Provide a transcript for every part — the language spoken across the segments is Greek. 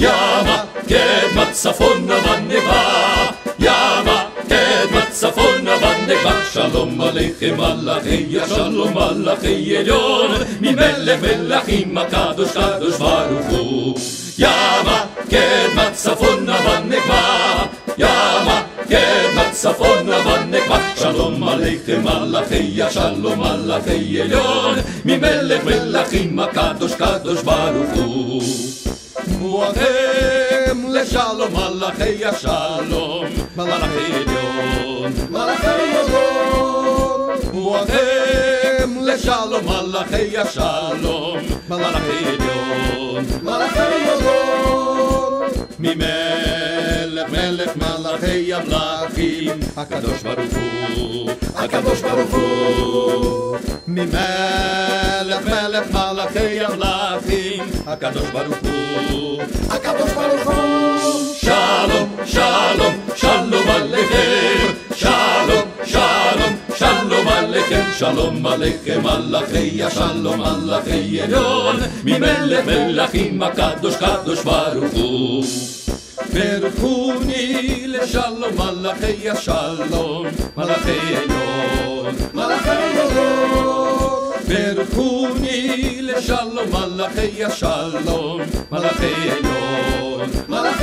Yama, get matzafon avaneva. Yama, get matzafon avaneva. Shalom aleichem alacheya, shalom alachei elyon. Mimelech melachim akadosh kadosh baruch hu. Yama, get matzafon avaneva. Yama, get matzafon avaneva. Shalom aleichem alacheya, shalom alachei elyon. Mimelech melachim akadosh kadosh baruch hu. בואכם לשלום מלאכי השלום מלאכי עליון מלאכי עליון בואכם לשלום מלאכי השלום מלאכי עליון מלאכי עליון ממלך מלך מלאכי המלאכים הקדוש ברוך הוא הקדוש ברוך הוא ממלך מלך מלאכי המלאכים Akadosh Baruch Hu, Akadosh Baruch Shalom Shalom, shalom, shalom aleichem. Shalom, shalom, shalom aleichem. Shalom aleichem, shalom, Kadosh Baruch Hu. Shalom Shalom Shalom Shalom Σλο άλλαχέια λλό Μλαχέ ώ Μλλχ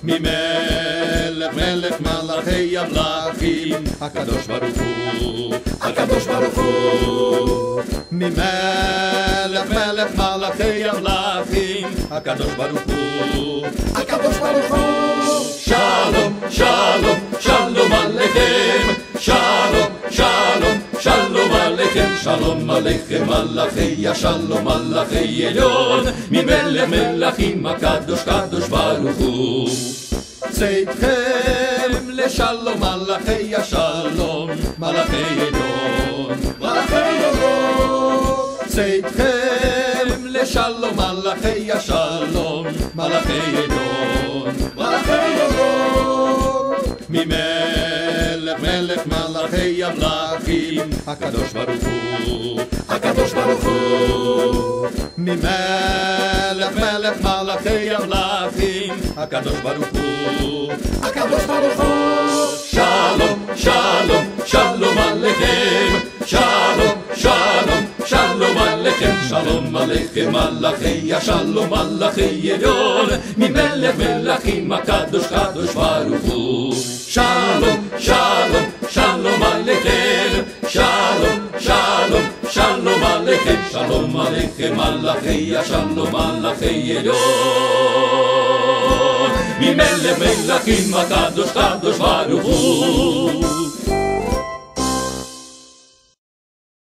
μημέε μέλες μαλλαχέία βλάφή Ακατός παρουχού Ακατς παρφό μημέε φέλε φάλλ χέ βλάθή Ακατός παρουού Ακατς πααρριφού מלאכי השלום מלאכי עליון ממלך מלאכים הקדוש קדוש ברוך הוא צאתכם לשלום מלאכי השלום מלאכי עליון מלאכי עליון צאתכם לשלום מלאכי השלום Μέλεχ, μέλεχ, μαλαχέι, αφλάχι. Ακαδό παροχού, ακαδό παροχού. Μη μέλεχ, μέλεχ, μαλαχέι, αφλάχι. Ακαδό παροχού, ακαδό παροχού. Σαλό, σαλό, σαλό, μαλαχέι. Σαλό, σαλό, σαλό, μαλαχέι. Σαλό, μαλαχέι, μαλαχέι, αφλάχι, μαλαχέι, αφλάχι, αφλάχι, αφλάχι, αφλάχι, αφλάχι, αφλάχι, αφλάχι, αφλάχι, Shalom, shalom, shalom aleichem. Shalom, shalom, shalom aleichem. Shalom aleichem, malachei, shalom malachei elyon. ממלך מלכים הקדוש קדוש ברוך הוא